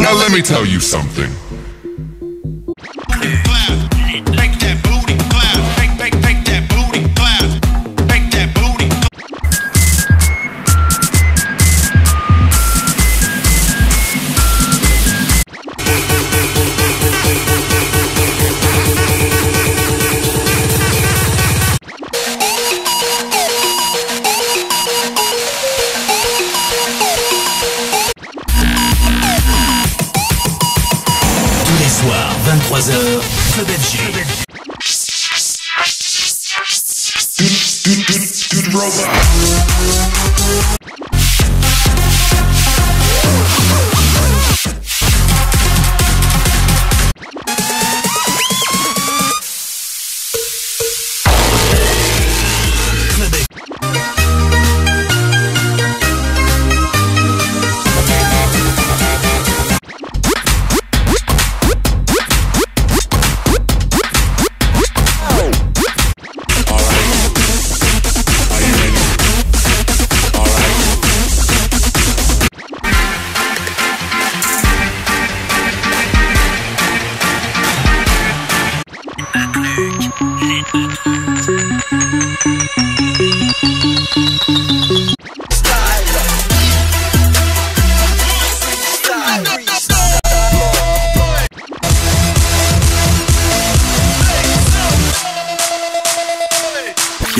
Now let me tell you something. 23h, Club FG. Good, good, good, good robot.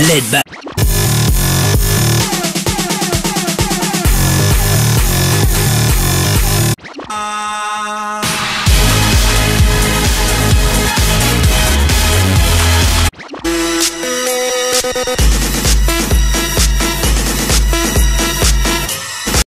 Laid back.